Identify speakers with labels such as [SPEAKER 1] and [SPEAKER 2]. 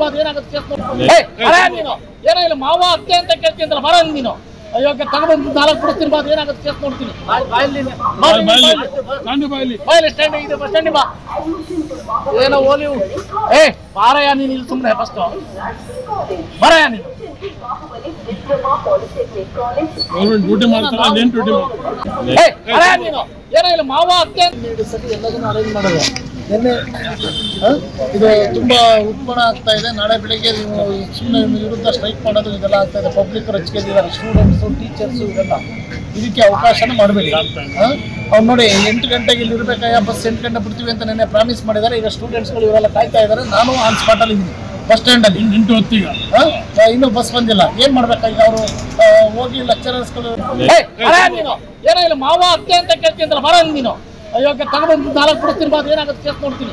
[SPEAKER 1] ಬಾದ್ ಏನಾಗುತ್ತೆ ಕೇಸ್ ನೋಡು. ಏ, ಅರೆ ನೀನು. ಏನೋ ಮಾವ ಅತ್ತೆ ಅಂತ ಕೇಳ್ತೀನಿ ಬರ ನೀನು. ಅಯ್ಯೋ ತಗೊಂಡು ನಾಲ್ಕು ಕೊಡ್ತೀನಿ ಬಾ ಏನಾಗುತ್ತೆ ಕೇಸ್ ನೋಡ್ತೀನಿ. ಬಾಯಲ್ಲಿ ಸ್ಟ್ಯಾಂಡ್ ಇದೆ ಬಸ್ ಸ್ಟ್ಯಾಂಡ್ ಬಾ. ಏನೋ ಓಲಿ ಏ ಬಾರಯ್ಯ ನೀನು ಇಲ್ಲಿ ಸುಮ್ಮನೆ ಫಸ್ಟ್ ಬರಯ್ಯ ನೀನು.
[SPEAKER 2] ಡ್ಯೂಟಿ ಮಾಡ್ತಾರ
[SPEAKER 1] ಏ ನೀನು. ಮಾವ ಅತ್ತೆ ಅಂತ ಸರಿ ಎಲ್ಲದನ್ನು ಅರೇಂಜ್ ಮಾಡೋದು ನಿನ್ನೆ ಇದು ತುಂಬಾ ಉತ್ಪನ್ನ ಆಗ್ತಾ ಇದೆ. ನಾಳೆ ಬೆಳಿಗ್ಗೆ ನೀವು ಸುಮ್ಮನೆ ವಿರುದ್ಧ ಸ್ಟ್ರೈಕ್ ಮಾಡೋದು ಇದೆಲ್ಲ ಆಗ್ತಾ ಇದೆ. ಪಬ್ಲಿಕ್ ರಚಿಕೆದಿದ್ದಾರೆ ಸ್ಟೂಡೆಂಟ್ಸು ಟೀಚರ್ಸು ಇದೆಲ್ಲ ಇದಕ್ಕೆ ಅವಕಾಶನ ಮಾಡಬೇಡಿ. ಅವ್ರು ನೋಡಿ ಎಂಟು ಗಂಟೆಗೆ ಇಲ್ಲಿ ಇರ್ಬೇಕಾಯ? ಬಸ್ ಎಂಟು ಗಂಟೆ ಬಿಡ್ತೀವಿ ಅಂತ ನೆನ್ನೆ ಪ್ರಾಮಿಸ್ ಮಾಡಿದ್ದಾರೆ. ಈಗ ಸ್ಟೂಡೆಂಟ್ಸ್ಗಳು ಇವರೆಲ್ಲ ಕಾಯ್ತಾ ಇದ್ದಾರೆ. ನಾನು ಆನ್ ಸ್ಪಾಟಲ್ಲಿ ಇದ್ದೀನಿ. ಬಸ್ ಸ್ಟ್ಯಾಂಡಲ್ಲಿ
[SPEAKER 2] ಎಂಟು ಹೊತ್ತಿಗೆ.
[SPEAKER 1] ಇನ್ನೂ ಬಸ್ ಬಂದಿಲ್ಲ. ಏನ್ ಮಾಡ್ಬೇಕಾಗಿ ಅವರು? ಹೋಗಿ ಲೆಕ್ಚರರ್ಸ್ಗಳು ನೀನು. ಏನೋ ಇಲ್ಲ ಮಾವ ಅತ್ತೆ ಅಂತ ಕೇಳ್ತೀನಿ ಬರ ನೀನು. ಅಯ್ಯೋಗೆ ತಗೊಂಡು ನಾಲ್ಕು ಕೊಡ್ತೀನಿ ಬಾದ್ ಏನಾಗುತ್ತೆ ಕೇಸ್ ನೋಡ್ತೀನಿ.